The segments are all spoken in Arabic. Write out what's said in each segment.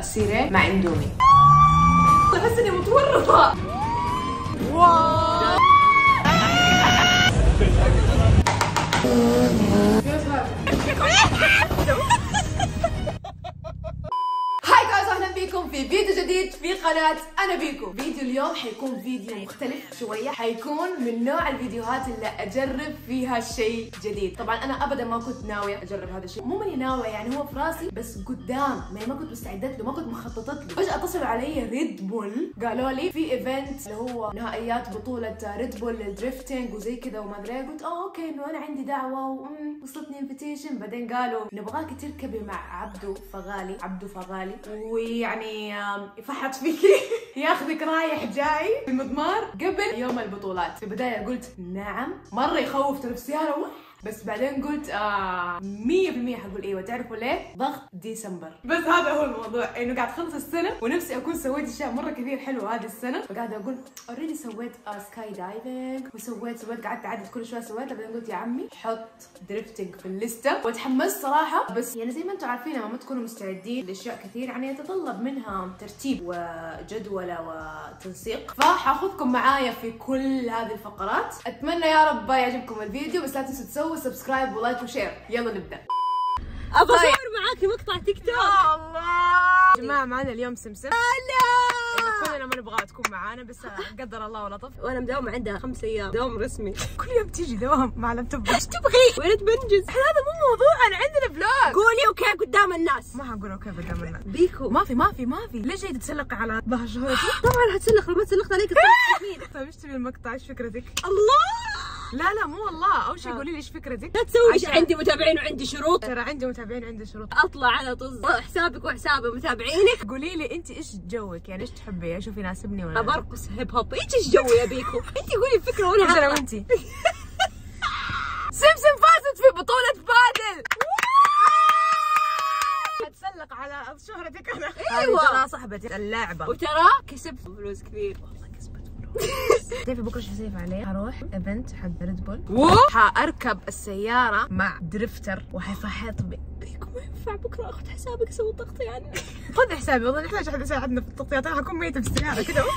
سيرة مع إندومي. أحس إني متورطة. hi بيكم في فيديو جديد في قناة أنا بيكو فيديو اليوم حيكون فيديو مختلف شوية. حيكون من نوع الفيديوهات اللي أجرب فيها شيء جديد. طبعا أنا ابدا ما كنت ناوية أجرب هذا الشيء. مو ماني ناوية يعني هو في راسي بس قدام يعني ما كنت مستعدت له ما كنت مخططت له. فجأة اتصلوا علي Red Bull قالوا لي في event اللي هو نهائيات بطولة Red Bull لل drifting وزي كذا وما أدري. قلت آه okay إنه أنا عندي دعوة وأمم، وصلتني invitation بعدين قالوا نبغاك تركبي مع عبدو فغالي عبدو فغالي ويعني آم، يفحط فيكي ياخذك رايح جاي في المضمار قبل يوم البطولات. في البداية قلت نعم. مرة يخوف ترى في السيارة وح! بس بعدين قلت آه 100% حقول أيوه تعرفوا ليه؟ ضغط ديسمبر. بس هذا هو الموضوع إنه قاعد أخلص السنة ونفسي أكون سويت أشياء مرة كثير حلوة هذه السنة. فقاعده أقول already سويت آه skydiving وسويت سويت قعدت اعدد كل شوية سويت بعدين قلت يا عمي حط drifting في الليستة. وتحمست صراحة بس يعني زي ما أنتم عارفين لما ما تكونوا مستعدين لأشياء كثير يعني يتطلب منها ترتيب وجدولة وتنسيق. فحاخذكم معايا في كل هذه الفقرات. أتمنى يا رب يعجبكم الفيديو بس لا تنسوا تسووا subscribe و like و share يلا نبدأ. ابى أصور معاكي مقطع تيك توك. الله. يا جماعة معنا اليوم سمسم. إنه كلنا ما نبغاها تكون معانا بس قدر الله ولطف. وأنا مداومة عندها خمس أيام. دوام رسمي. كل يوم تيجي دوام مع لابتوب إيش تبغي؟ وين بنجز؟ هذا مو موضوع أنا عندنا vlog قولي okay قدام الناس. ما حقول okay قدام الناس. بيكو. ما في ما في ما في. ليش جاي تتسلقي على ظهر شهرتي؟ طبعا هتسلق لو ما تسلقت عليك مين؟ طيب إيش تبي المقطع؟ إيش فكرتك؟ الله! لا لا مو والله. أول شيء قولي لي إيش فكرتك؟ لا تسوي عشان- عندي متابعين وعندي شروط. ترى عندي متابعين عندي شروط. أطلع على طز. حسابك وحساب متابعينك قولي لي أنت إيش جوك؟ يعني إيش تحبي؟ أشوف يناسبني ولا ابى أرقص هيب هوب إيش إيش جوي يا بيكو؟ أنت قولي الفكرة وأنا أنا. وأنتي. سمسم فازت في بطولة بادل. أتسلق على شهرتك أنا. هذه ترى صاحبتي اللعبة. وترى كسبت فلوس كثير. تعرفي بكرة شو حسوي عليه؟ حروح event حق Red Bull حاركب السيارة مع drifter بيكو ما ينفع بكرة. أخذ حسابك أسوي تغطية يعني خذ حسابي والله نحتاج أحد يساعدنا في التغطيات أنا حكون ميتة في السيارة كذا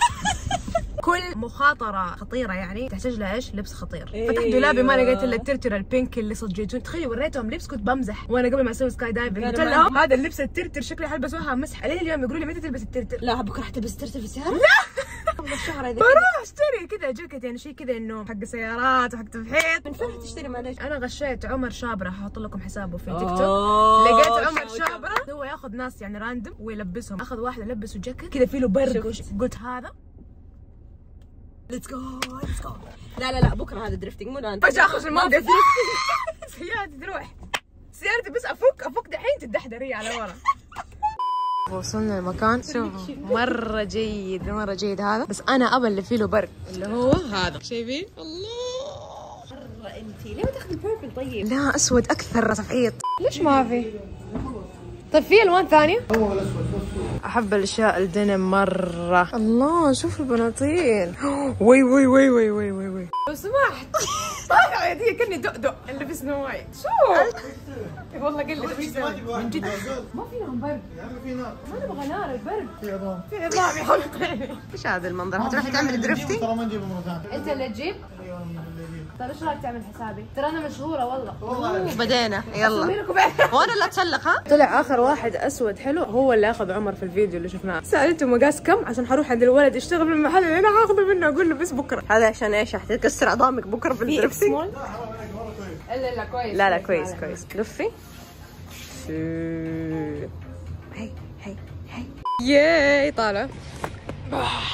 كل مخاطرة خطيرة يعني تحتاج لها إيش؟ لبس خطير. أيوة. فتحت دولابي ما لقيت إلا الترتر ال pink اللي صجيتون تخيلوا وريتهم لبس كنت بمزح. وأنا قبل ما أسوي skydiving قلت لهم هذا اللبس الترتر شكلي حلبسوها مسح. لين اليوم يقولوا لي متى تلبس الترتر؟ لا بكرة حتلبس ترتر في السيارة؟ لا! والله الشهر كذا. بروح اشتري كذا جاكيت يعني شيء كذا إنه حق سيارات وحق تفحيط. من فين حتشتري معلش؟ أنا غشيت عمر شابرة حاحط لكم حسابه في تيك توك. أوه، لقيت عمر. شابرة هو ياخذ ناس يعني random ويلبسهم. أخذ واحد لبسه جاكيت كذا فيه له. وش- قلت هذا. let's go let's go لا لا لا بكرة هذا drifting مو انت فجاه اخش الموقف سيارتي تروح. سيارتي بس أفك أفك دحين تدحدر هي على ورا. وصلنا المكان شوفوا مرة جيد مرة جيد هذا بس أنا أبى اللي فيه له برد اللي هو هذا شايفين؟ مرة انت ليه ما تاخذي purple طيب؟ لا أسود أكثر تفحيط ليش ما في؟ طيب في ألوان ثانية؟ أحب الأشياء الدنم مرة. الله شوف البناطيل وي وي وي وي وي وي وي. لو سمحت. طالع يدي كأني دؤدؤ اللي في Snow White شوف والله قل لي إيش أسوي من جد. ما في نار برد. ما نبغى نار البرد. في عظام. في عظام يا حبيبي. إيش هذا المنظر؟ حتروحي تعملي درفتنج؟ ترى ما نجيبه مرة ثانية. أنت اللي تجيب؟ طيب إيش رأيك تعمل حسابي؟ ترى أنا مشهورة والله. والله. بدينا. يلا. وأنا اللي أتسلق ها؟ طلع آخر واحد أسود حلو هو اللي أخذ عمر في الفيديو اللي شفناه. سالته مقاس كم؟ عشان حروح عند الولد يشتغل في المحل اللي أنا حاخذه منه أقول له بس بكرة. هذا عشان إيش؟ حتكسر عظامك بكرة في الدرفتنج؟ الا لا كويس. لا لا كويس كويس. لفي. هي هي هي ياي طالع.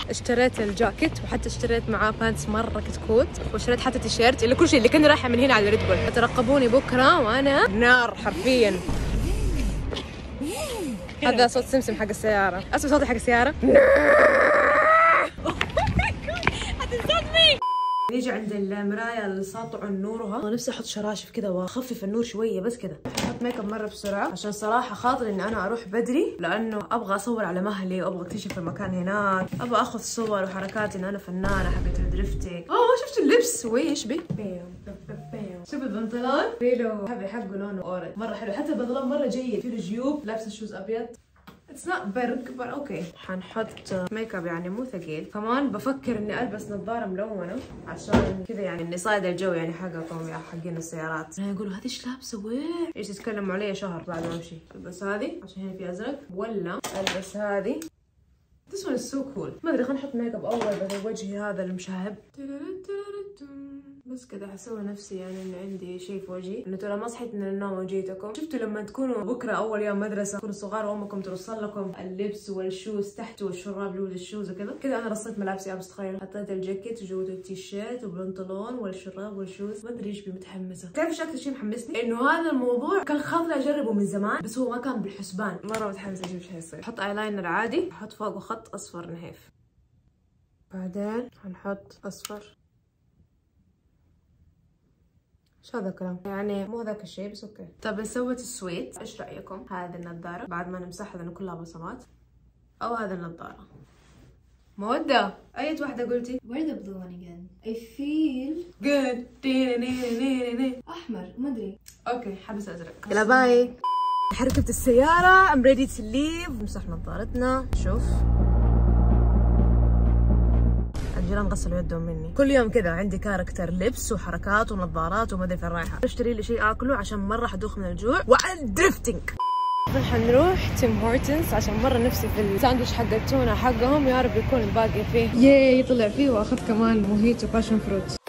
اشتريت الجاكيت وحتى اشتريت معاه pants مرة كتكوت واشتريت حتى تيشيرت اللي كل شيء اللي كاني رايحة من هنا على Red Bull ترقبوني بكرة وأنا نار حرفيا. هذا صوت سمسم حق السيارة. أسمع صوتي حق السيارة. نيجي عند المرايه الساطع نورها نفسي أحط شراشف كذا وأخفف النور شوية بس كذا أحط make up مرة بسرعة عشان صراحة خاطر اني أنا أروح بدري لأنه أبغى أصور على مهلي وأبغى أكتشف المكان هناك. أبغى أخذ صور وحركات إن أنا فنانة حقت ال drifting آه شفت اللبس. وي يشبه شوف البنطلون؟ في له حبي حقه لونه orange. مرة حلو. حتى البنطلون مرة جيد. في له جيوب لابسة shoes أبيض. it's not برق بس okay حنحط make up يعني مو ثقيل. كمان بفكر إني ألبس نظارة ملونة عشان كذا يعني إني صايد الجو يعني حقكم يا حقين السيارات. يعني يقولوا هذه إيش لابسة؟ وين إيش تتكلموا علي شهر بعد ما امشي ألبس هذه عشان هنا في أزرق. ولا ألبس هذه. This one is so cool. ما أدري خلينا نحط make up أول بدل وجهي هذا المشهب. بس كذا حسوي نفسي يعني ان عندي شيء في وجهي. إنه ترى ما صحيت من النوم وجيتكم. شفتوا لما تكونوا بكرة أول يوم مدرسة تكونوا صغار وأمكم ترص لكم اللبس وال shoes تحت والشراب جوة ال shoes وكذا. كذا أنا رصيت ملابسي امس تخيل حطيت الجاكيت وجوته التيشيرت والبنطلون والشراب وال shoes. ما أدري إيش متحمسة. تعرف إيش أكثر شيء محمسني؟ إنه هذا الموضوع كان خاطري أجربه من زمان بس هو ما كان بالحسبان. مرة متحمسة أشوف إيش حيصير. أحط ايلاينر عادي أحط فوقه خط أصفر نحيف. بعدين حنحط أصفر. إيش هذا الكلام؟ يعني مو ذاك الشيء بس okay. طيب نسوي السويت، إيش رأيكم؟ هذه النظارة. بعد ما نمسحها لأنه كلها بصمات. أو هذه النظارة. مودة. أية واحدة قلتي؟ Wear the blue one again. I feel good أحمر. ما أدري. okay حبس أزرق. يلا bye ركبت السيارة. I'm ready to leave. نمسح نظارتنا. شوف. الجيران غسلوا يدهم مني. كل يوم كذا عندي character لبس وحركات ونظارات وما أدري فين رايحة. أشتري لي شيء آكله عشان مرة حدوخ من الجوع وعن drifting الحين حنروح Tim Hortons عشان مرة نفسي في الساندويتش حق التونة حقهم. يا رب يكون الباقي فيه. ياي طلع فيه وأخذ كمان mojito passion fruit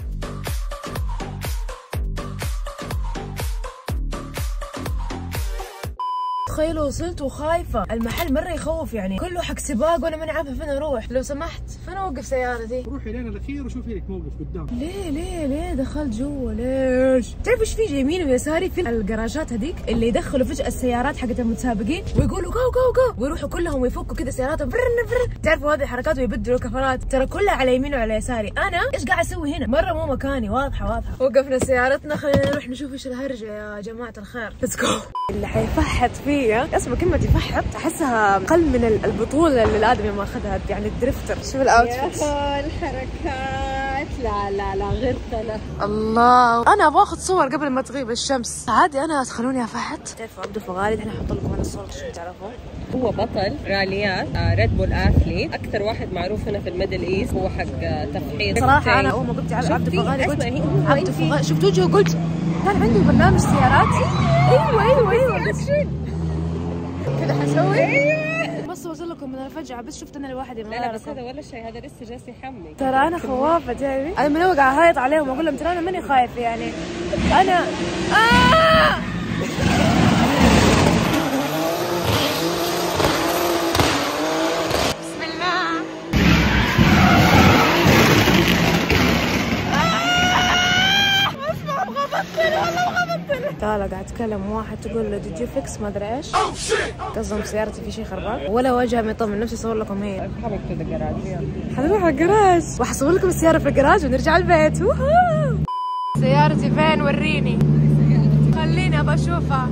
تخيلوا وصلت وخايفة. المحل مرة يخوف يعني. كله حق سباق وأنا ماني عارفة فين أروح. لو سمحت فين أوقف سيارتي؟ روحي لين الأخير وشوفي لك موقف قدام. ليه ليه ليه دخلت جوا؟ ليش؟ تعرف إيش في يميني ويساري في الجراجات هذيك؟ اللي يدخلوا فجأة السيارات حقت المتسابقين ويقولوا جو جو جو ويروحوا كلهم ويفكوا كذا سياراتهم. فرن فرن تعرفوا هذه الحركات ويبدلوا كفرات؟ ترى كلها على يمين وعلى يساري. أنا إيش قاعد أسوي هنا؟ مرة مو مكاني. واضحة واضحة. وقفنا سيارتنا. خلينا نروح نشوف إيش الهرجة يا جماعة الخير. let's go اللي حيفحط فيا اسمع كلمة يفحط أحسها أقل من البطولة اللي الآدمي ما أخذها يعني ال drifter شوف ال outfit الحركات لا لا لا غير ثلاث الله. أنا أبغى أخذ صور قبل ما تغيب الشمس. عادي أنا خلوني أفحط تعرفوا عبدو فغالي. إحنا أحط لكم أنا الصور عشان تعرفوا. هو بطل راليات Red Bull athlete أكثر واحد معروف هنا في ال Middle East هو حق آه، تفحيط صراحة أنا أول ما قلت على عبد؟ الفغالي قلت هو عبد أنت- الفغالي. شفت وجهه قلت. كان عنده برنامج سيارات أيوه أيوه أيوه كذا حسوي؟ أيوه. بس اوصل لكم أنا فجاه بس شفت أنا لوحدي لا لا بس هذا ولا شيء هذا لسه جالس يحمي. ترى أنا خوافة تعرفي أنا من اول قاعد اهايط عليهم وأقول لهم ترى أنا ماني خايف يعني. أنا آه! تعالى قاعد اتكلم واحد تقول له did you fix ما أدري إيش؟ قصدهم سيارتي في شيء خربان. ولا وجهه مطمن نفسي اصور لكم هي. حرك to the garage حنروح على الجراج. وحصور لكم السيارة في الجراج ونرجع البيت. woohoo. سيارتي فين؟ وريني. خليني ابى أشوفها.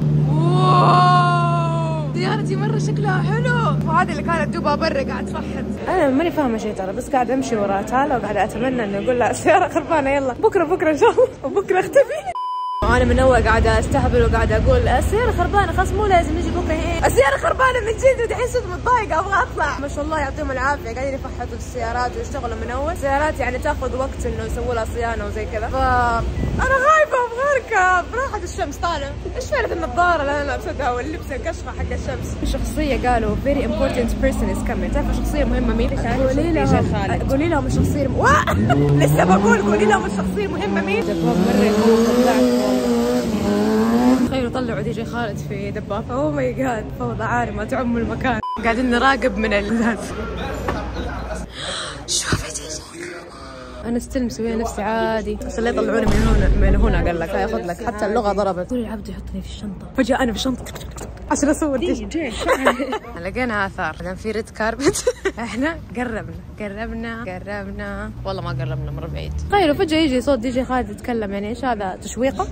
سيارتي مرة شكلها حلو. وهذه اللي كانت دوبها برا قاعد تفحط أنا ماني فاهمة شيء ترى بس قاعد أمشي وراها. تعالى وقاعد أتمنى إنه أقول لها السيارة خربانة يلا. بكرة بكرة إن شاء الله. وبكرة أختفي. وأنا من اول قاعدة أستهبل وقاعدة أقول السياره خربانه خلاص مو لازم نجي السيارة خربانة من جد ودحين صرت متضايقه أبغى أطلع. ما شاء الله يعطيهم العافية. قاعدين يفحطوا السيارات ويشتغلوا من أول. السيارات يعني تاخذ وقت إنه يسووا لها صيانة وزي كذا. ف أنا خايفه أبغى اركب راحت الشمس. طالع. إيش فائده النظارة؟ اللي أنا لابستها واللبس الكشخه حق الشمس. الشخصيه قالوا very important person is coming. تعرفوا شخصية مهمة مين؟ قولي لهم. قولي لهم الشخصية! لسه بقول قولي لهم الشخصية المهمه مين؟ مرة تخيلوا طلعوا DJ Khaled في دبابة. oh my God فوضى عارمة تعم المكان. قاعدين نراقب من الازاز شوفي دي جي. أنا still مسويه نفسي عادي. بس اللي يطلعوني من هنا من هنا قال لك ياخذ لك. حتى اللغة ضربت. قولي لعبدو يحطني في الشنطة. فجأة أنا في الشنطة. عشان أصور دي جي. لقينا آثار. بعدين في red carpet إحنا قربنا. قربنا. قربنا. والله ما قربنا مرة بعيد. تخيلوا فجأة يجي صوت DJ Khaled يتكلم يعني إيش هذا تشويقة؟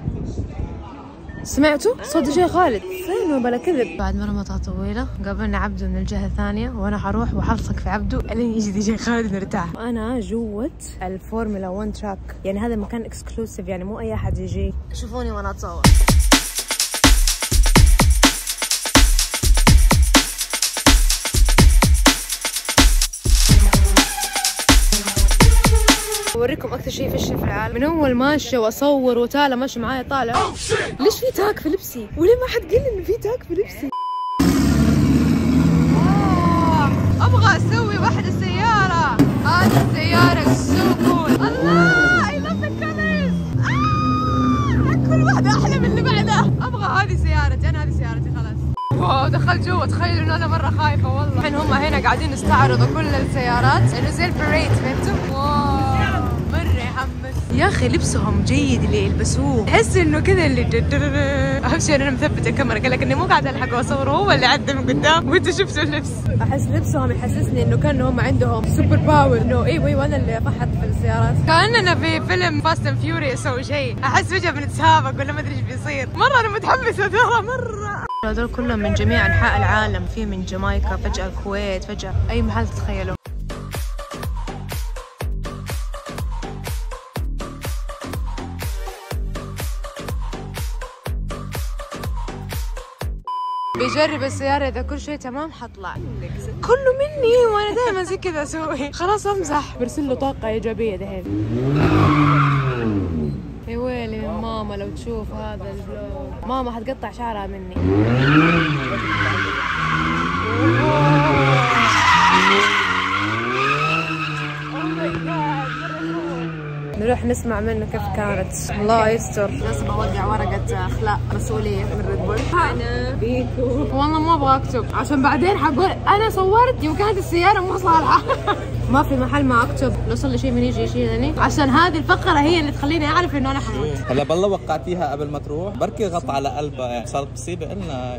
سمعتوا؟ صوت DJ Khaled. فين بلا كذب. بعد مرمطة طويلة قابلنا عبده من الجهة الثانية وأنا حروح وحلصق في عبده. الين يجي DJ Khaled نرتاح أنا جوة الفورمولا 1 track. يعني هذا المكان exclusive يعني مو أي أحد يجي. شوفوني وأنا أتصور. أوريكم أكثر شيء فشل في العالم. من أول ماشيه وأصور وتالا ماشي معايا طالع. ليش في tag في لبسي؟ وليه ما حد قال لي انه في tag في لبسي؟ آه، أبغى أسوي واحدة سيارة. هذه السيارة so cool الله I love the colors كل واحدة أحلى من اللي بعدها أبغى هذه سيارتي أنا هذه سيارتي خلاص. wow دخلت جوا. تخيلوا انه أنا مرة خايفة والله. الحين هم هنا قاعدين يستعرضوا كل السيارات. انه زي ال parade فهمتوا؟ wow. يحمس يا أخي لبسهم جيد اللي يلبسوه. تحس إنه كذا اللي أهم شيء أنا مثبته الكاميرا قال لك اني مو قاعدة الحق واصور هو اللي عدى من قدام. وانتوا شفتوا اللبس. أحس لبسهم يحسسني إنه كأنه هم عندهم superpower إنه أيوه أيوه أنا اللي فحط في السيارات. كأننا في فيلم Fast and Furious أو شيء أحس فجأة بنتسابق ولا ما أدري إيش بيصير. مرة أنا متحمسة ترى مرة. هذول كلهم من جميع أنحاء العالم. في من جامايكا فجأة الكويت فجأة أي محل تتخيلوا. بيجرب السيارة إذا كل شيء تمام حطلع. كله مني وأنا دائما زي كذا أسوي. خلاص أمزح. برسل له طاقة إيجابية دحين. يا ويلي من ماما لو تشوف هذا ال vlog ماما حتقطع شعرها مني. نروح نسمع منه كيف كانت الله يستر. لازم اوقع ورقة أخلاق مسؤولية من ريد بول أنا بيكو والله ما أبغى أكتب. عشان بعدين حقول أنا صورت يوم كانت السيارة مو صالحة ما في محل ما أكتب. لو صار لي شيء من يجي يشيلني عشان هذه الفقرة هي اللي تخليني أعرف إنه أنا حموت هلا بالله وقعتيها قبل ما تروح. بركي غط على قلبها يعني صارت مصيبه قلنا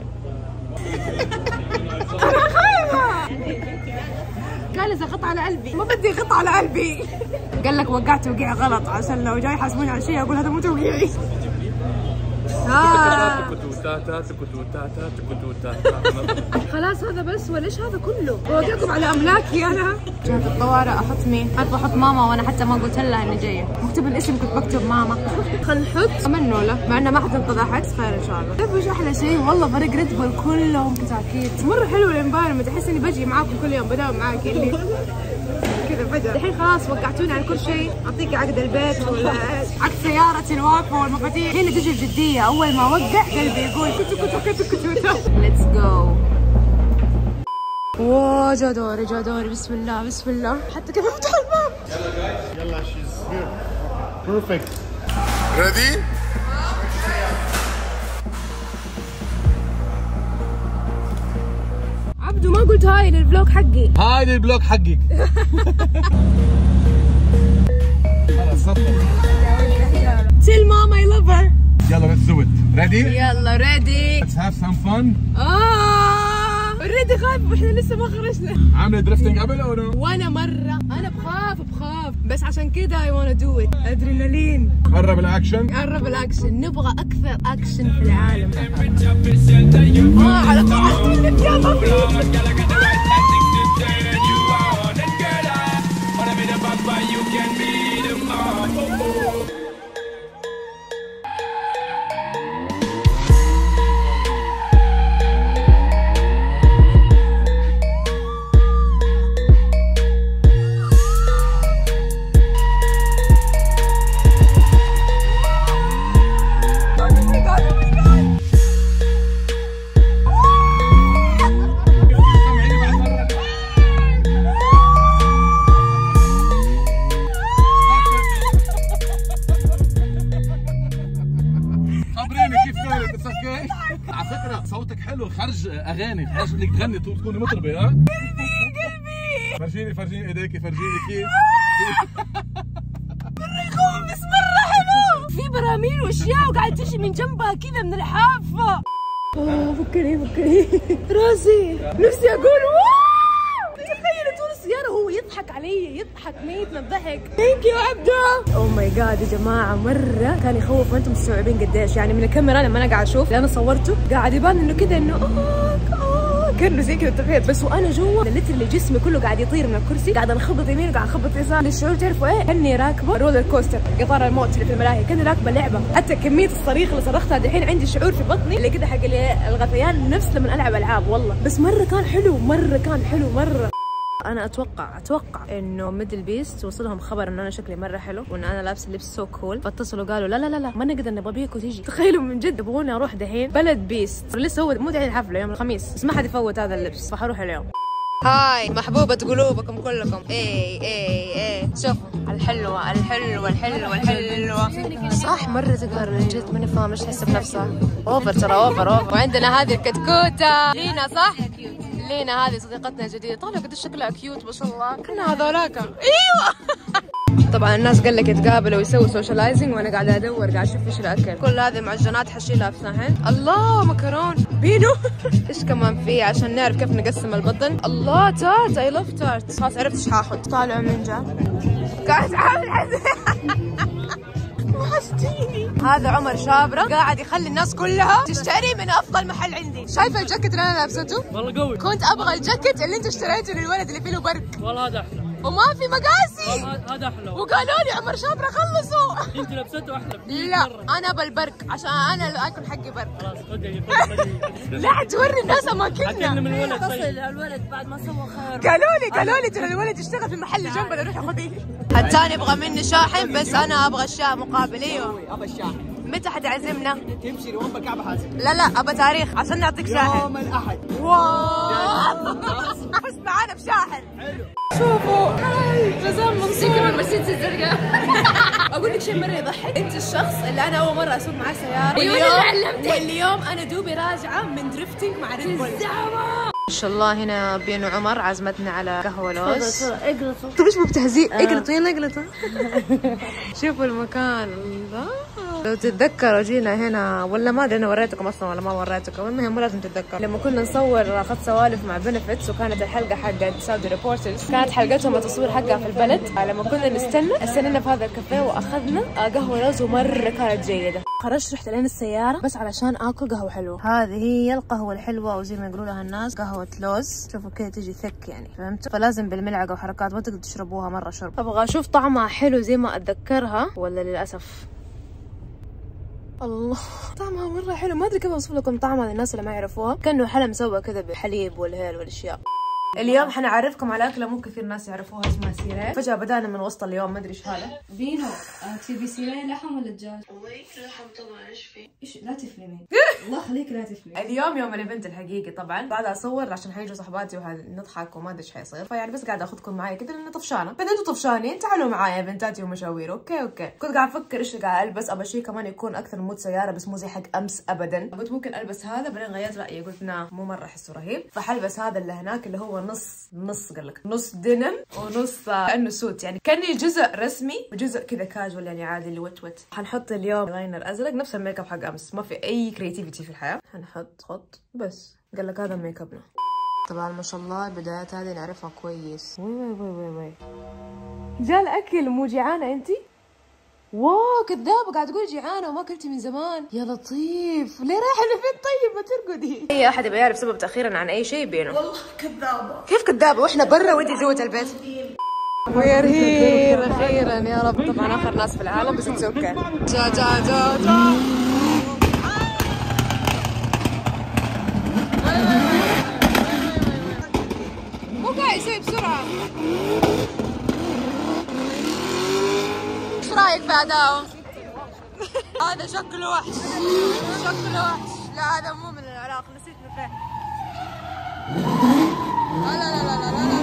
قال إذا غط على قلبي. ما بدي غط على قلبي. قال لك وقعت توقيع غلط عشان لو جاي يحاسبوني على شيء أقول هذا مو توقيعي آه. خلاص هذا بس ولا إيش هذا كله؟ بوقعكم على أملاكي أنا جهة الطوارئ أحط مين؟ عارفه أحط ماما وأنا حتى ما قلت لها إني جاية مكتوب الاسم كنت بكتب ماما خلينا نحط منه له مع إنه ما حتنقذ احد خير إن شاء الله تعرفوا إيش أحلى شيء؟ والله فريق Red Bull كلهم كتاكيت مرة حلو ال environment أحس إني بجي معاكم كل يوم بداوم معاكي اللي فجأة الحين خلاص وقعتوني على كل شيء. أعطيك عقد البيت ولا عقد سيارتي الواقفة والمفاتيح هنا تجي الجدية. أول ما اوقع قلبي يقول كتو كتو كتو كتو let's go wow جا دوري جا دوري. بسم الله بسم الله. حتى كيف افتح الباب يلا she's here perfect Ready? عبدو ما قلت hi لل vlog حقي. hi ال vlog حقك. tell mama I love her يلا let's do it ready يلا ready let's have fun آه already خايف وإحنا لسه ما خرجنا. عامله drifting قبل or no وأنا مرة أنا بخاف بخاف. بس عشان كذا I wanna do it أدرينالين. قرب الأكشن. قرب الأكشن. نبغى أكثر أكشن في العالم. آه على طول. بدك تغني تكوني مطربة ها؟ قلبي قلبي. فرجيني فرجيني إيديكي فرجيني كيف؟ بس مرة حلو. في براميل وأشياء وقاعد تجي من جنبها كذا من الحافة. أوه فكري فكري. راسي. نفسي أقول wow! تخيل طول السيارة هو يضحك علي يضحك ميت من الضحك. thank you عبده oh my God يا جماعة مرة كان يخوف ما أنتم مستوعبين قديش. يعني من الكاميرا لما أنا قاعد أشوف أنا صورته قاعد يبان إنه كذا إنه آه كانه زي كذا تخيل بس وأنا جوا اللي جسمي كله قاعد يطير من الكرسي قاعد اخبط يمين وقاعد اخبط يسار. الشعور تعرفوا إيه؟ كأني راكبة roller coaster قطار الموت اللي في الملاهي كأني راكبة لعبة. حتى كمية الصريخ اللي صرختها دحين عندي شعور في بطني اللي كده حق الغثيان نفس لما ألعب ألعاب والله. بس مرة كان حلو مرة كان حلو مرة. أنا أتوقع أتوقع إنه MDLBEAST وصلهم خبر إنه أنا شكلي مرة حلو وان أنا لابسة لبس so cool فاتصلوا قالوا لا لا لا لا ما نقدر نبغى بيكو تيجي. تخيلوا من جد يبغوني أروح دحين. Balad Beast لسه هو مو دحين الحفله يوم الخميس. بس ما حد يفوت هذا اللبس فحروح اليوم. هاي محبوبة قلوبكم كلكم. اي اي اي شوفوا. الحلوة الحلوة الحلوة الحلوة. صح مرة تقهر من جد ماني فاهم إيش تحس بنفسها. over ترى over over وعندنا هذه الكتكوتة. لينا صح؟ لينا هذه صديقتنا الجديدة. طالع قد شكلها cute ما شاء الله. كنا هذولاك. أيوه. طبعا الناس قال لك يتقابلوا ويسووا socializing وأنا قاعدة أدور قاعدة أشوف إيش الأكل. كل هذه معجنات حشيلها في صحن الله مكرون بينو. إيش كمان في عشان نعرف كيف نقسم البطن؟ الله tart. I love tart خلاص عرفت إيش حاخذ طالعوا من جا. قاعد عامل وحشتيني هذا عمر شابرة قاعد يخلي الناس كلها تشتري من أفضل محل عندي. شايفة الجاكيت اللي أنا لابسته؟ والله قوي. كنت أبغى الجاكيت اللي أنت اشتريته للولد اللي فيه له برك والله هذا أحلى وما في مقاسي. هذا أحلى. وقالوا لي عمر شابرة خلصوا. انت لبسته أحلى لا أنا بالبرك عشان أنا اللي أكل حقي برك. خلاص خذي خذي لا توري الناس اماكننا اكلم الولد طيب. الولد بعد ما سوى خير. قالوا لي قالوا لي ترى الولد يشتغل في المحل اللي جنبنا روحي خذيه الثاني يبغى مني شاحن بس أنا أبغى الشاي مقابل أيوه ابى الشاحن متى حتعزمنا؟ تمشي لوين بالكعبه حاسب لا لا ابى تاريخ عشان نعطيك شاحن يوم الأحد. واو! بس معانا بشاحن شوفوا هاي جزام منصور المرسيدس الزرقاء. أقول لك شيء مرة يضحك. أنت الشخص اللي أنا أول مرة أسوق معاه سيارة. واليوم واليوم أنا دوبي راجعة من drifting مع Red Bull ما شاء الله هنا بين وعمر عزمتنا على قهوة لوز. اقلطوا. طيب إيش مو بتهزيء اقلطوا يلا اقلطوا. شوفوا المكان. الله. لو تتذكروا جينا هنا ولا ما أدري أنا وريتكم أصلا ولا ما وريتكم المهم لازم تتذكروا لما كنا نصور اخذت سوالف مع benefits وكانت الحلقة حقت Saudi Reporters كانت حلقتهم التصوير حقها في البلد لما كنا نستنى استنينا في هذا الكافيه وأخذنا قهوة لوز ومرة كانت جيدة. خرجت رحت لين السيارة بس علشان آكل قهوة حلوة. هذه هي القهوة الحلوة أو زي ما يقولوا لها الناس قهوة لوز. شوفوا كذا تجي ثك يعني فهمتوا؟ فلازم بالملعقة وحركات ما تقدروا تشربوها مرة شرب. أبغى أشوف طعمها حلو زي ما أتذكرها ولا للأسف؟ الله. طعمها مرة حلو. ما أدري كيف أوصف لكم طعمها للناس اللي ما يعرفوها. كأنه حلا مسوى كذا بالحليب والهيل والأشياء. اليوم حنعرفكم على أكلة مو كثير ناس يعرفوها اسمها سيرين. فجأة بدأنا من وسط اليوم ما أدري إيش هذا. بينو؟ آه، تبي سيرين لحم ولا دجاج؟ لحم طبعا إيش في؟ إيش؟ لا تفلمي الله يخليك لا تفلمي اليوم يوم ال event الحقيقي طبعا. قاعدة أصور عشان حيجوا صحباتي وهنضحك وما أدري إيش حيصير. فيعني بس قاعدة أخذكم معي كذا لاني طفشانة. بعدين أنتوا طفشانين تعالوا معايا. ايفنتاتي ومشاوير okay okay. كنت قاعدة أفكر إيش اللي قاعدة ألبس. ابى شيء كمان يكون أكثر mood سيارة بس مو زي حق أمس ابدا. قلت ممكن ألبس هذا بعدين غيرت رأيي. قلت nah مو مرة أحسه رهيب. فحلبس هذا اللي هناك اللي هو نص نص قال لك نص دينم ونص كانه suit يعني كاني جزء رسمي وجزء كذا كاجوال يعني عادي اللي what what. حنحط اليوم liner أزرق نفس الميك اب حق أمس. ما في أي creativity في الحياة. حنحط خط بس. قال لك هذا ميك ابنا طبعا ما شاء الله البدايات هذه نعرفها كويس. وي وي وي وي وي. جاء الأكل مو جيعانه أنتي؟ wow كذابة قاعد تقول جيعانة وما اكلتي من زمان. يا لطيف. ليه رايحة لفين طيب ما ترقدي. أي أحد يبغى يعرف سبب تأخيرنا عن أي شيء بينه والله كذابة. كيف كذابة؟ وإحنا برا وانتي جوة البيت. we're here أخيرا. يا رب. طبعا آخر ناس في العالم بس it's okay جا جا جا جا. مو قاعد يسوي بسرعة إيش رايك اداؤه؟ هذا شكله وحش. شكله وحش. لا هذا مو من العراق نسيت لا لا لا لا لا لا لا.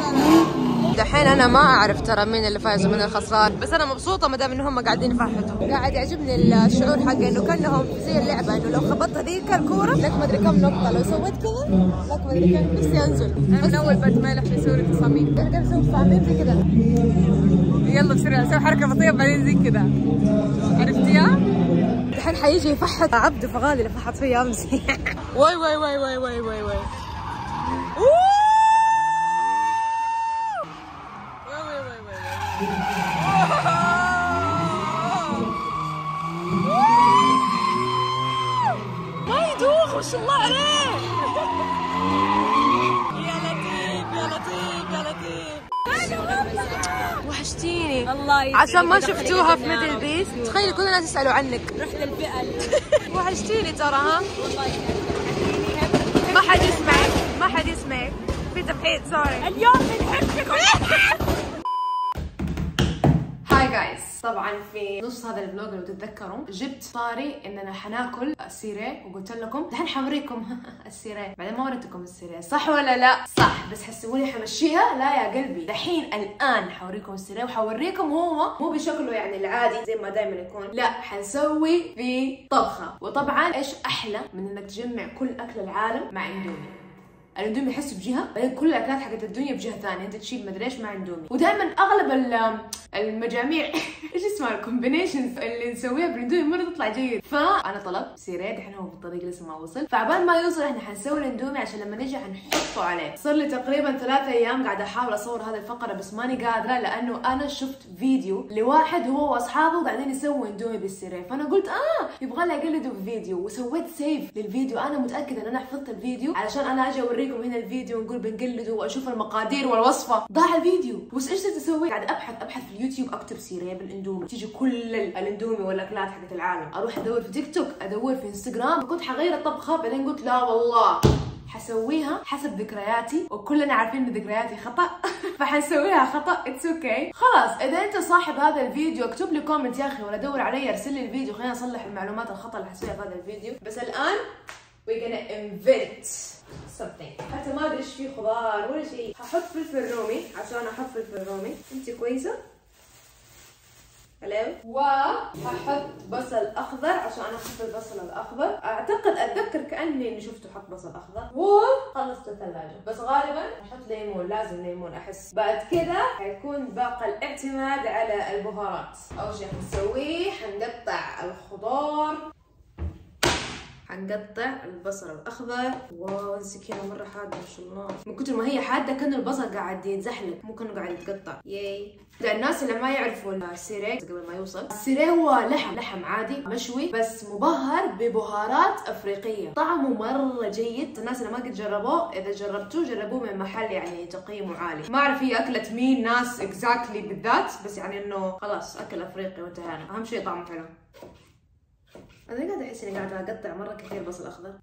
دحين أنا ما أعرف ترى مين اللي فايز ومين الخسران بس أنا مبسوطة ما دام ان هم قاعدين يفحطوا قاعد يعجبني الشعور حقه إنه كأنهم زي اللعبة إنه لو خبطت هذيك الكورة لك ما أدري كم نقطة لو سويت كذا لك ما أدري كم نفسي انزل من أول بدء ما يسوي لك تصاميم إحنا قاعد نسوي تصاميم زي كذا. يلا بسرعة سوي حركة بطيئة بعدين زي كذا. عرفتيها؟ الحين حيجي يفحط عبده فغالي اللي فحط فيا أمس. واي واي واي واي واي واي. واي ما يدوخ ما شاء الله عليه. يا لطيف يا لطيف يا لطيف. وحشتيني. الله عشان ما شفتوها في ميدل بيست تخيلي كل الناس يسألوا عنك. رحت البئل وحشتيني ترى ها؟ ما حد يسمعك ما حد يسمعك. في تفحيط سوري اليوم بنحبكم Hi guys طبعا في نص هذا ال vlog لو تتذكروا جبت طاري إننا حناكل السيري وقلت لكم الحين حوريكم السيري. بعدين ما وريتكم السيري. صح ولا لا؟ صح. بس حسبوني حمشيها. لا يا قلبي. دحين الآن حوريكم السيري وحوريكم هو. مو بشكله يعني العادي زي ما دائما يكون. لا حنسوي في طبخة. وطبعا إيش أحلى من إنك تجمع كل أكل العالم مع إندومي؟ الإندومي يحس بجهة؟ بعدين كل الأكلات حقت الدنيا بجهة ثانية. أنت تشيل مدري إيش مع إندومي. ودائما أغلب المجاميع. إيش اسمها ال combinations اللي نسويها بالاندومي مره تطلع جيد. فأنا طلبت سيري دحين هو في الطريق لسه ما وصل. فعبال ما يوصل إحنا حنسوي الاندومي عشان لما نجي حنحطه عليه. صار لي تقريبا ثلاثة أيام قاعدة أحاول أصور هذه الفقرة بس ماني قادرة لأنه أنا شفت فيديو لواحد هو وأصحابه قاعدين يسووا اندومي بالسيري فأنا قلت آه يبغى لي أقلده في فيديو وسويت save للفيديو. أنا متأكدة إن أنا حفظت الفيديو علشان أنا أجي أوريكم هنا الفيديو ونقول بنقلده وأشوف المقادير والوصفة. ضاع الفيديو. بس إيش صرت أسوي؟ قاعد أبحث أبحث في اليوتيوب اكتب سيري بالاندومي. تيجي كل ال- الاندومي والاكلات حقت العالم. أروح ادور في تيك توك ادور في انستغرام كنت حغير الطبخة بعدين قلت لا والله. حسويها حسب ذكرياتي وكلنا عارفين إن ذكرياتي خطأ. فحنسويها خطأ. it's okay okay. خلاص إذا أنت صاحب هذا الفيديو اكتب لي comment يا أخي ولا دور علي ارسل لي الفيديو. خلينا نصلح المعلومات الخطأ اللي حسويها في هذا الفيديو. بس الآن we're gonna invent something. حتى ما أدري إيش فيه خضار ولا شيء. ححط فلفل رومي عشان أحط فلفل رومي. أنت كويسة؟ هلو وححط بصل أخضر عشان أحط البصل الأخضر. أعتقد أتذكر كأني إني شفته حط بصل أخضر. وخلصت الثلاجة. بس غالبا أحط ليمون لازم ليمون أحس. بعد كذا حيكون باقي الاعتماد على البهارات. أول شيء حنسويه حنقطع الخضار. حنقطع البصل الأخضر. wow السكينه مرة حادة ما شاء الله. من كتر ما هي حادة كأن البصل قاعد يتزحلق مو كانه قاعد يتقطع ياي الناس اللي ما يعرفوا السيري قبل ما يوصل السيري هو لحم لحم عادي مشوي بس مبهر ببهارات أفريقية. طعمه مرة جيد. الناس اللي ما قد جربوه إذا جربتوه جربوه من محل يعني تقييمه عالي. ما أعرف هي اكله مين ناس exactly بالذات بس يعني إنه خلاص أكل أفريقي وانتهينا. أهم شيء طعمه حلو. أنا قاعدة أحس إني قاعدة أقطع مرة كثير بصل اخضر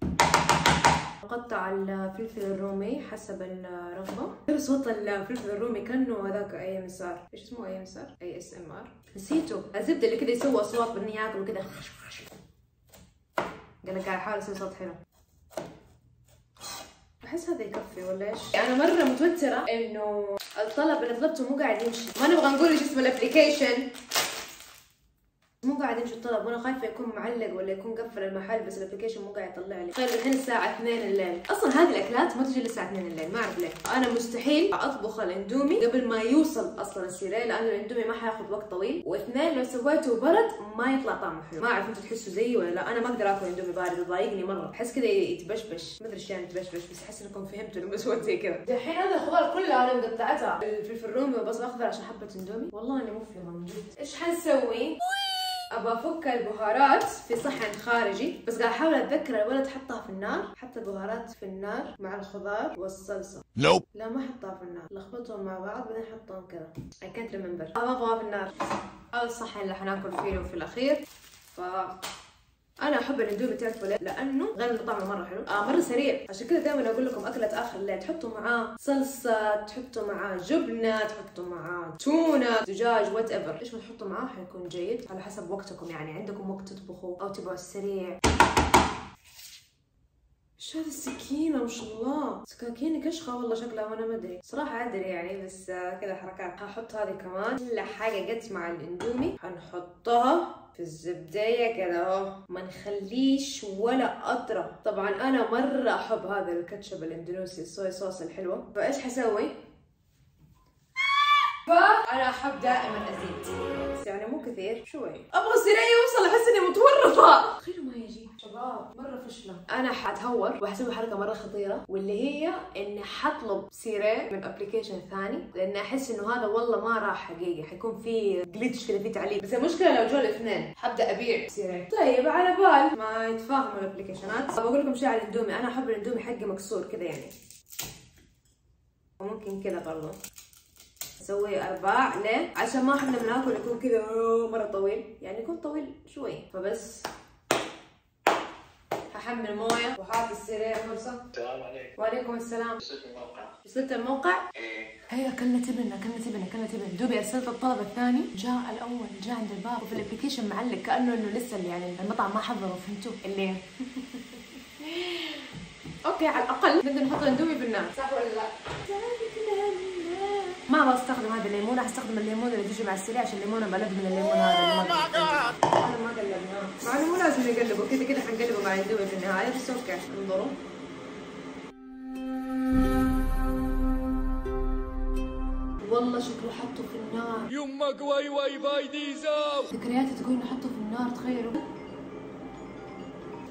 أقطع الفلفل الرومي حسب الرغبة. غير صوت الفلفل الرومي كأنه هذاك أي إم إس آر؟ إيش اسمه أي إم إس آر؟ أي إس إم آر. نسيته. الزبدة اللي كذا يسوي أصوات بانه ياكل وكذا. قال قاعد أحاول أسوي صوت حلو. أحس هذا يكفي ولا إيش؟ أنا مرة متوترة إنه الطلب اللي طلبته مو قاعد يمشي. ما نبغى نقول إيش اسم ال application مو قاعد يمشي الطلب وأنا خايفة يكون معلق ولا يكون قفل المحل بس ال application مو قاعد يطلع لي. طيب الحين الساعة 2 الليل. أصلا هذه الأكلات ما تجي للساعه 2 الليل ما أعرف ليه. أنا مستحيل أطبخ الإندومي قبل ما يوصل أصلا السيري لأنه الإندومي ما حياخذ وقت طويل. واثنين لو سويته برد ما يطلع طعمه حلو. ما أعرف أنتوا تحسوا زيي ولا لا. أنا ما أقدر آكل إندومي بارد يضايقني مرة. أحس كذا يتبشبش. ما أدري إيش يعني يتبشبش بس أحس إنكم فهمتوا لما سويت زي كذا دحين هذا الخضار كلها أنا مقطعتها. الفلفل الرومي والبصل الاخضر عشان حبة إندومي. والله اني مفلمه من جد إيش حنسوي؟ ابى أفك البهارات في صحن خارجي بس قاعد أحاول أتذكر الولد حطها في النار. حط البهارات في النار مع الخضار والصلصة. Nope. لا ما حطها في النار. لخبطهم مع بعض بعدين حطهم كذا. Can't remember. ما ابغاها في النار. هذا الصحن اللي حناكل فيه في الأخير. ف أنا أحب الاندومي تعرفوا ليه؟ لأنه غير إنه طعمه مرة حلو. آه مرة سريع. عشان كذا دائما أقول لكم أكلة آخر الليل. تحطوا معاه صلصة تحطوا معاه جبنة تحطوا معاه تونة دجاج whatever إيش ما تحطوا معاه؟ حيكون جيد. على حسب وقتكم. يعني عندكم وقت تطبخوا أو تبغوا السريع. إيش هذه السكينة ما شاء الله. سكاكين كشخة والله شكلها وأنا ما أدري. صراحة أدري يعني بس كذا حركات. هحط هذه كمان. كل حاجة جت مع الإندومي. حنحطها في الزبدية كذا أهو. ما نخليش ولا قطرة طبعا أنا مرة أحب هذا الكاتشب الإندونيسي الصويا صوص الحلوة. فإيش حسوي؟ فأنا أحب دائما أزيد. بس يعني مو كثير شوي. أبغى السيري يوصل أحس إني متورطة. تخيلوا ما يجي. شباب مرة فشلة. أنا حتهور وحسوي حركة مرة خطيرة واللي هي إني حطلب سيري من application ثاني لأن أحس إنه هذا والله ما راح حقيقي. حيكون في glitch كذا في تعليق. بس المشكلة لو جو الاثنين حبدأ أبيع سيري. طيب على بال ما يتفاهموا ال applicationات بقول لكم شيء على الاندومي أنا أحب الاندومي حقي مكسور كذا يعني. وممكن كذا برضه نسوي أرباع ليه؟ عشان ما إحنا بناكل يكون كذا مرة طويل. يعني يكون طويل شوي. فبس. احمل موية وحاطط السريع فرصه السلام عليكم. وعليكم السلام. وصلت الموقع؟ إيه. هي اكلنا تبن اكلنا تبن اكلنا تبن دوبي أرسلت الطلب الثاني. جاء الأول جاء عند الباب. وفي ال application معلق كأنه إنه لسه يعني المطعم ما حضروا فهمتوا؟ اللي okay على الأقل. بدنا نحط الاندومي بالنار صح ولا لا؟ ما بستخدم هذا الليمون راح استخدم الليمون اللي بيجي مع السريع عشان الليمون بلد من الليمون هذا اللي ما قلبناه مع إنه مو لازم نقلبه كذا كذا حنقلبه مع الاندومي في النهاية. بس okay انظروا. والله شكله حطه في النار. يمك واي واي باي ديزو ذكرياتي تقول إنه حطه في النار تخيلوا.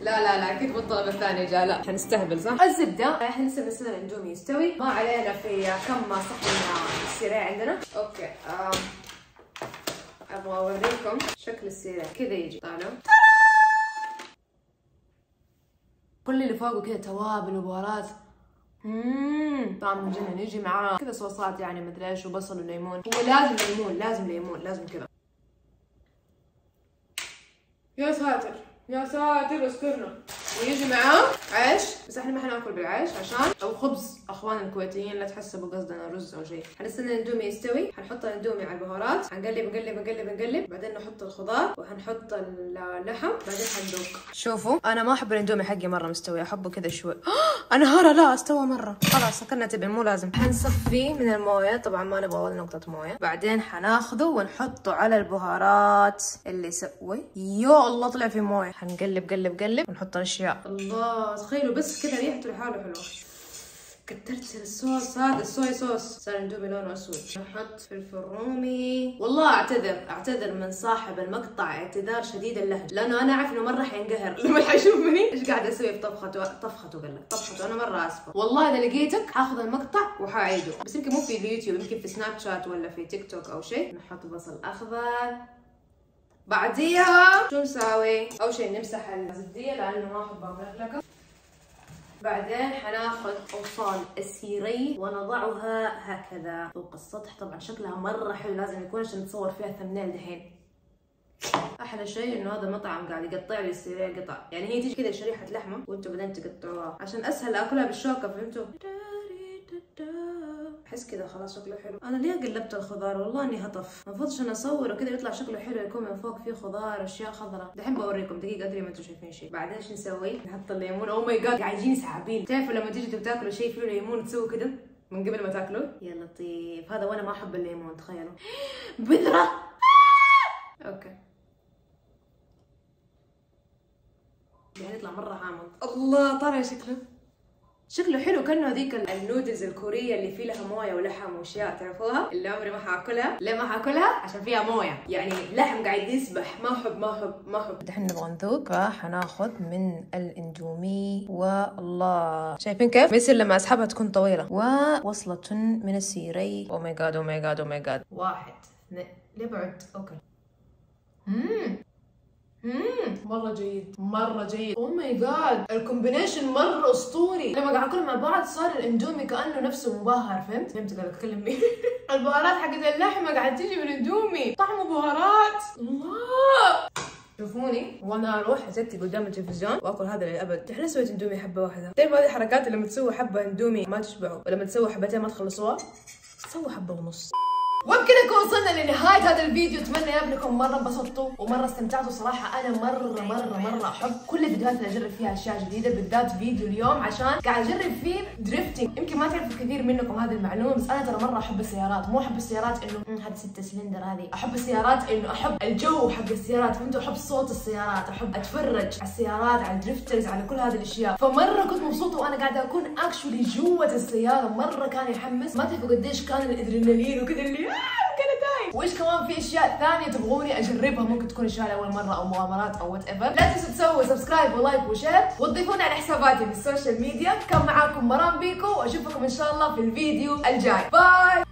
لا لا لا أكيد بالطلب الثاني جاء لا حنستهبل صح؟ الزبدة إحنا لسه نستنى الاندومي يستوي ما علينا في كم صحن السريع عندنا. okay. أبغى أوريكم شكل السريع كذا يجي. طالعوا كل اللي فوقه كذا توابل وبهارات. اممم طعم مجنن يجي معاه. كذا صوصات يعني مدري إيش وبصل وليمون. هو لازم ليمون لازم ليمون لازم كذا. يا ساتر. ja sa tõrjus kõrnu ويجي معاه عيش. بس إحنا ما حناكل بالعيش عشان أو خبز. اخواننا الكويتيين لا تحسبوا قصدنا رز أو شيء. حنستنى الاندومي يستوي. حنحط الاندومي على البهارات. حنقلب نقلب نقلب نقلب. بعدين نحط الخضار وحنحط اللحم. بعدين حندوق. شوفوا أنا ما أحب الاندومي حقي مرة مستوي. أحبه كذا شوي. أنا هارا لا استوى مرة. خلاص اكلنا تبن مو لازم. حنصفيه من الموية. طبعا ما نبغى ولا نقطة موية. بعدين حناخذه ونحطه على البهارات. اللي سوي يا الله طلع في موية. حنقلب قلب قلب. ونحط الاشياء الله تخيلوا بس كذا ريحته لحاله حلوة. كترت الصوص هذا ال soya sauce. صار اندومي لونه اسود نحط فلفل رومي والله أعتذر أعتذر من صاحب المقطع اعتذار شديد اللهج لأنه أنا أعرف إنه مرة حينقهر. لما حيشوفني إيش قاعدة أسوي؟ في طبخته طبخته قال طبخته أنا مرة اسفه والله إذا لقيتك حاخذ المقطع وحاعيده. بس يمكن مو في اليوتيوب يمكن في سناب شات ولا في تيك توك أو شيء. نحط بصل أخضر. بعديها شو نساوي؟ أول شيء نمسح الزبدية لأنه ما أحبها ملكلكة بعدين حناخذ أوصال السيري ونضعها هكذا فوق السطح. طبعا شكلها مرة حلو لازم يكون عشان نتصور فيها thumbnail دحين. أحلى شيء إنه هذا مطعم قاعد يقطع لي السيريا قطع. يعني هي تيجي كذا شريحة لحمة وأنتم بعدين تقطعوها. عشان أسهل أكلها بالشوكة فهمتوا؟ احس كذا خلاص شكله حلو. أنا ليه قلبت الخضار؟ والله إني هطف. المفروض عشان اصوره كذا يطلع شكله حلو يكون من فوق فيه خضار أشياء خضراء. دحين بوريكم دقيقة أدري ما أنتم شايفين شيء. بعدين إيش نسوي؟ نحط الليمون. oh my god قاعد يجيني سحابين. تعرفوا لما تيجوا تاكلوا شيء فيه ليمون تسووا كذا من قبل ما تاكلوا؟ يا لطيف. هذا وأنا ما أحب الليمون تخيلوا. بذرة! okay. يعني يطلع مرة حامض. الله طالع شكله. شكله حلو كأنه هذيك النودلز الكورية اللي في لها موية ولحم وأشياء تعرفوها؟ اللي عمري ما حاكلها ليه ما حاكلها عشان فيها موية. يعني لحم قاعد يسبح. ما احب ما احب ما احب دحين نبغى نذوق فحناخذ من الإندومي والله. شايفين كيف؟ بيصير لما أسحبها تكون طويلة. ووصلة من السيري. oh my god oh my god oh my god واحد اثنين ليه بعد؟ okay. امم امم مره جيد. مرة جيد. oh my god ال combination مرة أسطوري. لما قاعد اكل مع بعض صار الاندومي كأنه نفسه مبهر فهمت؟ فهمت قاعد أتكلم مين البهارات حقت اللحمة قاعد تيجي من الاندومي. طعمه بهارات الله! شوفوني. وأنا أروح ازتي قدام التلفزيون وأكل هذا للأبد. إحنا سويت اندومي حبة واحدة؟ تعرف هذه الحركات لما تسوي حبة اندومي ما تشبعوا. ولما تسوي حبتين ما تخلصوها سووا حبة ونص. وبكذا نكون وصلنا لنهاية هذا الفيديو. أتمنى إنكم مرة انبسطتوا ومرة استمتعتوا. صراحة أنا مرة مرة مرة أحب كل الفيديوهات اللي أجرب فيها أشياء جديدة بالذات فيديو اليوم عشان قاعد أجرب فيه drifting يمكن ما تعرف كثير منكم هذه المعلومة بس أنا ترى مرة أحب السيارات. مو أحب السيارات إنه "أمم، هذه ستة سلندر هذه. أحب السيارات إنه أحب الجو حق السيارات. فهمتوا أحب صوت السيارات أحب أتفرج على السيارات على ال drifters على كل هذه الأشياء. فمرة كنت مبسوطة وأنا قاعدة أكون actually جوة السيارة. مرة كان يحمس. ما تعرفوا قديش كان الأدرينالين وكذا اللي وايش كمان في اشياء ثانية تبغوني أجربها؟ ممكن تكون اشياء لاول مرة أو مغامرات أو whatever لا تنسوا تسووا subscribe و like و share وتضيفونا على حساباتي في ال social media كان معاكم مرام بيكو وأشوفكم إن شاء الله في الفيديو الجاي. bye